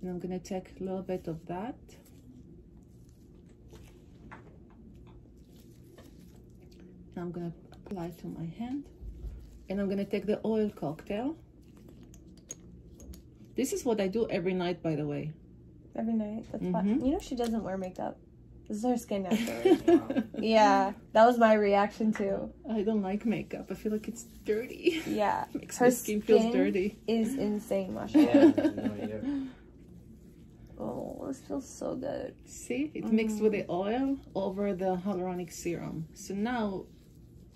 And I'm gonna take a little bit of that. and I'm gonna apply to my hand. And I'm gonna take the oil cocktail. This is what I do every night, by the way. Every night. That's Mhm. fine. You know she doesn't wear makeup. This is her skin naturally. yeah, that was my reaction too. I don't like makeup. I feel like it's dirty. Yeah, Makes her my skin feels dirty. is insane, Masha. Yeah, no, Oh, feels so good. See, it mixed with the oil over the hyaluronic serum. So now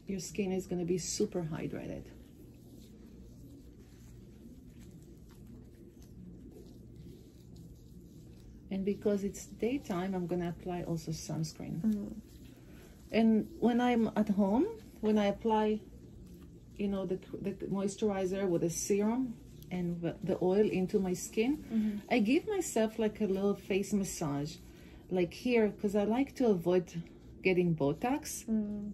your skin is going to be super hydrated. And because it's daytime, I'm going to apply also sunscreen. Mm. And when I'm at home, when I apply, you know, the, the moisturizer with the serum and the- oil into my skin, Mhm. I give myself like a little face massage, like here, because I like to avoid getting Botox. Mm.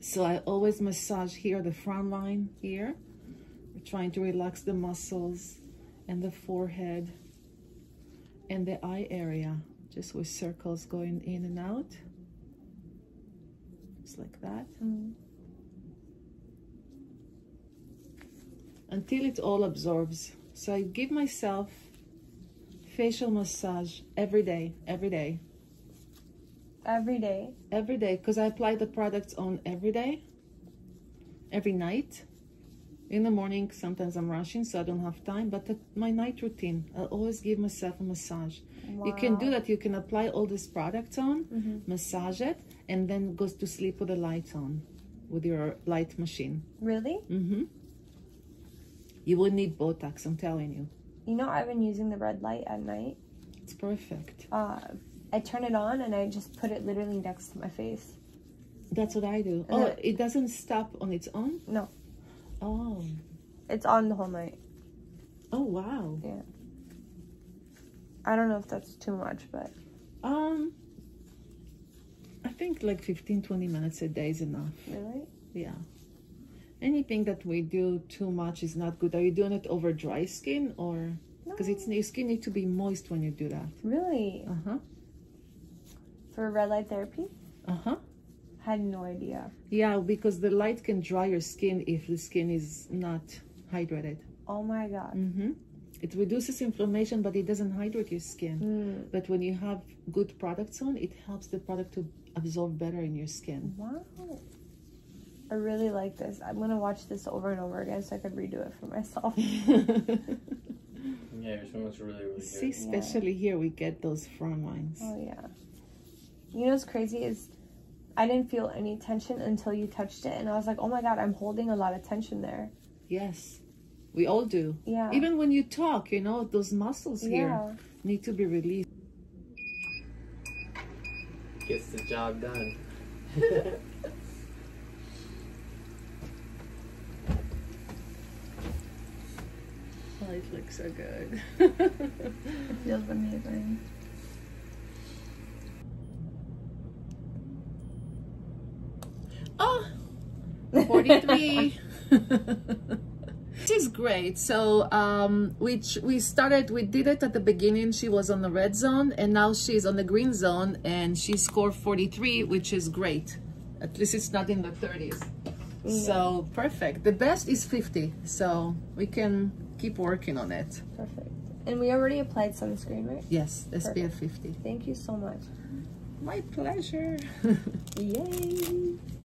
So I always massage here, the front line here, trying to relax the muscles and the forehead and the eye area, just with circles going in and out. Just like that. Mm. Until it all absorbs. So I give myself facial massage every day, every day. Every day. every day because I apply the products on every day, every night. In the morning, sometimes I'm rushing, so I don't have time. But my night routine, I always give myself a massage. Wow. You can do that. You can apply all these products on, Mhm. massage it, and then goes to sleep with the lights on, with your light machine. Really? hmm You wouldn't need Botox. I'm telling you, You know, I've been using the red light at night. it's perfect. Uh, I turn it on and I just put it literally next to my face. That's what I do. And Oh, then- it doesn't stop on its own. No, Oh, it's on the whole night. oh wow. Yeah. I don't know if that's too much, but Um, I think like 15, 20 minutes a day is enough. really? Yeah. Anything that we do too much is not good. Are you doing it over dry skin or? Because it's your skin need to be moist when you do that. Really? Uh huh. For red light therapy? Uh huh. Had no idea. Yeah, because the light can dry your skin if the skin is not hydrated. Oh my god. Mm-hmm. It reduces inflammation, but it doesn't hydrate your skin. Mm. But when you have good products on, it helps the product to absorb better in your skin. Wow. I really like this. I'm gonna watch this over and over again so I could redo it for myself. Yeah, your skin looks really, really good. See, good. especially here, we get those front lines. Oh yeah. You know what's crazy is I didn't feel any tension until you touched it and I was like, oh my god, I'm holding a lot of tension there. Yes, we all do. Yeah. Even when you talk, you know, those muscles here yeah. need to be released. Gets the job done. Oh, it looks so good. It feels amazing. oh, 43. this is great. So, um, which we started, we did it at the beginning. She was on the red zone and now she's on the green zone and she scored 43, which is great. At least it's not in the 30s. So perfect. The best is 50. So we can keep working on it. Perfect. And we already applied sunscreen, right? Yes, SPF Perfect. 50. Thank you so much. My pleasure. Yay!